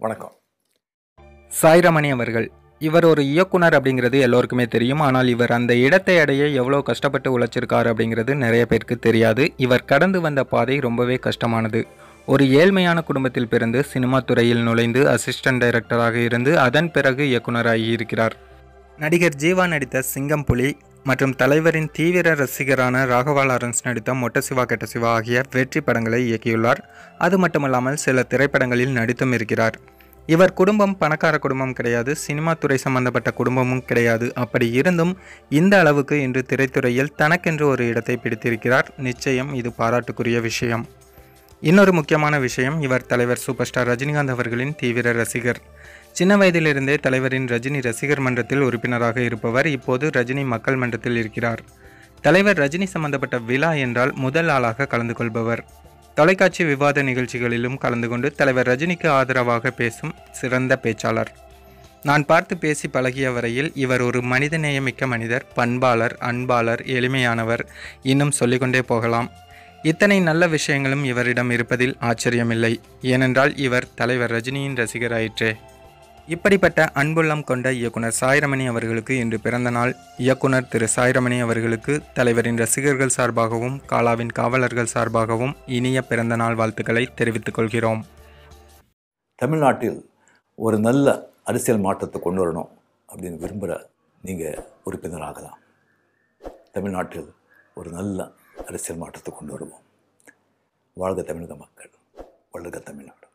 வணக்கம். சாய்ரமணி அவர்கள் இவர் ஒரு இயக்குனர் அப்படிங்கிறது எல்லோருக்குமே தெரியும். ஆனால் இவர் அந்த இடத்தை அடைய எவ்வளோ கஷ்டப்பட்டு உழைச்சிருக்காரு அப்படிங்கிறது நிறைய பேருக்கு தெரியாது. இவர் கடந்து வந்த பாதை ரொம்பவே கஷ்டமானது. ஒரு ஏழ்மையான குடும்பத்தில் பிறந்து சினிமா துறையில் நுழைந்து அசிஸ்டன்ட் டைரக்டராக இருந்து அதன் பிறகு இயக்குனராகி இருக்கிறார். நடிகர் ஜீவா நடித்த சிங்கம் புலி மற்றும் தலைவரின் தீவிர ரசிகரான ராகவா லாரன்ஸ் நடித்த மொட்ட சிவா கெட்ட சிவா ஆகிய வெற்றி படங்களை இயக்கியுள்ளார். அது மட்டுமல்லாமல் சில திரைப்படங்களில் நடித்தும் இருக்கிறார். இவர் குடும்பம் பணக்கார குடும்பம் கிடையாது சினிமா துறை சம்பந்தப்பட்ட குடும்பமும் கிடையாது. அப்படி இருந்தும் இந்த அளவுக்கு இன்று திரைத்துறையில் தனக்கென்று ஒரு இடத்தை பிடித்திருக்கிறார். நிச்சயம் இது பாராட்டுக்குரிய விஷயம். இன்னொரு முக்கியமான விஷயம் இவர் தலைவர் சூப்பர் ஸ்டார் ரஜினிகாந்த் அவர்களின் தீவிர ரசிகர். சின்ன வயதிலிருந்தே தலைவரின் ரஜினி ரசிகர் மன்றத்தில் உறுப்பினராக இருப்பவர் இப்போது ரஜினி மக்கள் மன்றத்தில் இருக்கிறார். தலைவர் ரஜினி சம்பந்தப்பட்ட விழா என்றால் முதல் ஆளாக கலந்து கொள்பவர். தொலைக்காட்சி விவாத நிகழ்ச்சிகளிலும் கலந்து கொண்டு தலைவர் ரஜினிக்கு ஆதரவாக பேசும் சிறந்த பேச்சாளர். நான் பார்த்து பேசி பழகிய வரையில் இவர் ஒரு மனிதநேயமிக்க மனிதர் பண்பாளர் அன்பாளர் எளிமையானவர் இன்னும் சொல்லிக்கொண்டே போகலாம். இத்தனை நல்ல விஷயங்களும் இவரிடம் இருப்பதில் ஆச்சரியமில்லை. ஏனென்றால் இவர் தலைவர் ரஜினியின் ரசிகராயிற்றே. இப்படிப்பட்ட அன்புள்ளம் கொண்ட இயக்குனர் சாய்ரமணி அவர்களுக்கு இன்று பிறந்த நாள். இயக்குனர் திரு சாய்ரமணி அவர்களுக்கு தலைவரின் ரசிகர்கள் சார்பாகவும் காலாவின் காவலர்கள் சார்பாகவும் இனிய பிறந்த நாள் வாழ்த்துக்களை தெரிவித்துக் கொள்கிறோம். தமிழ்நாட்டில் ஒரு நல்ல அரசியல் மாற்றத்தை கொண்டு வரணும் அப்படின்னு விரும்புகிற நீங்கள் உறுப்பினராகலாம். தமிழ்நாட்டில் ஒரு நல்ல அரசியல் மாற்றத்தை கொண்டு வருவோம். வாழ்க தமிழக மக்கள் வளர்க தமிழ்நாடு.